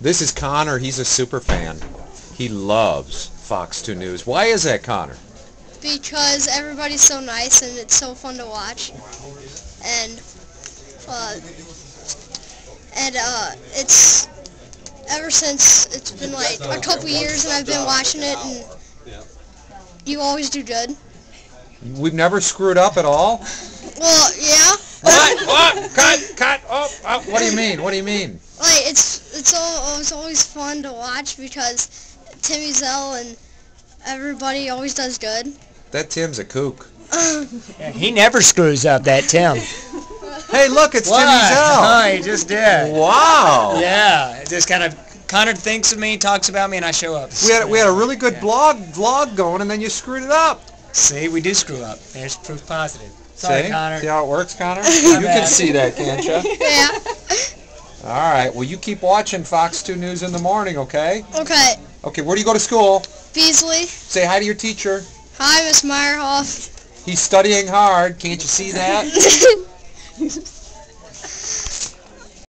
This is Connor. He's a super fan. He loves Fox 2 News. Why is that, Connor? because everybody's so nice and it's so fun to watch. And uh, and uh, it's ever since it's been like a couple years and I've been watching it and you always do good. We've never screwed up at all? Well, yeah. What? What? Cut! Cut! Oh, oh, what do you mean? What do you mean? Like it's it's all it's always fun to watch because Tim Ezell and everybody always does good. That Tim's a kook. Yeah, he never screws up, that Tim. Hey, look, it's Timmy Oh, Zell. he just did. Wow. Yeah, it just kind of, Connor thinks of me, talks about me, and I show up. We had we had a really good blog vlog going, and then you screwed it up. See, we do screw up. There's proof positive. Sorry, see? Connor. See how it works, Connor? you can see that, can't you? Yeah. All right. Well, you keep watching Fox 2 News in the morning, okay? Okay. Okay. Where do you go to school? Beasley. Say hi to your teacher. Hi, Miss Meyerhoff. He's studying hard. Can't you see that?